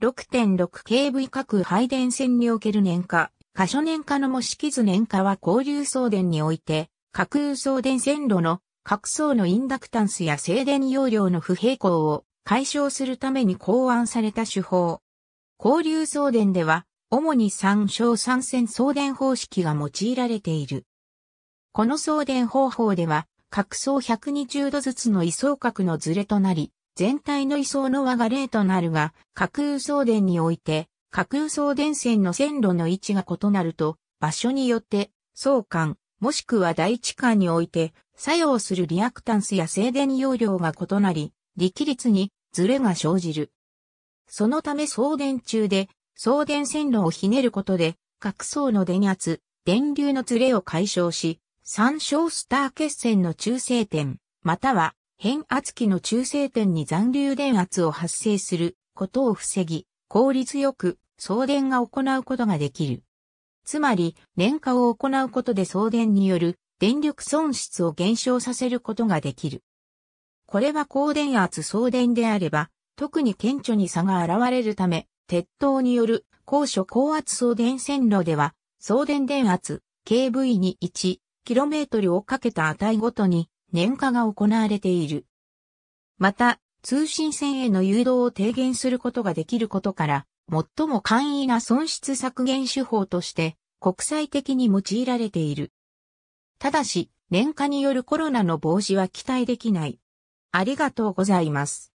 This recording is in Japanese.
6.6kV 各配電線における年化、可所年化の模式図年化は交流送電において、架空送電線路の各層のインダクタンスや静電容量の不平衡を解消するために考案された手法。交流送電では、主に3小3線送電方式が用いられている。この送電方法では、各層120度ずつの位相角のズレとなり、全体の位相の和が0となるが、架空送電において、架空送電線の線路の位置が異なると、場所によって、相関、もしくは第一間において、作用するリアクタンスや静電容量が異なり、力率にズレが生じる。そのため送電中で、送電線路をひねることで、各層の電圧、電流のズレを解消し、三小スター決線の中性点、または変圧器の中性点に残留電圧を発生することを防ぎ、効率よく送電が行うことができる。つまり、年化を行うことで送電による電力損失を減少させることができる。これは高電圧送電であれば、特に顕著に差が現れるため、鉄塔による高所高圧送電線路では、送電電圧、kV に 1km をかけた値ごとに年化が行われている。また、通信線への誘導を低減することができることから、最も簡易な損失削減手法として国際的に用いられている。ただし、年化によるコロナの防止は期待できない。ありがとうございます。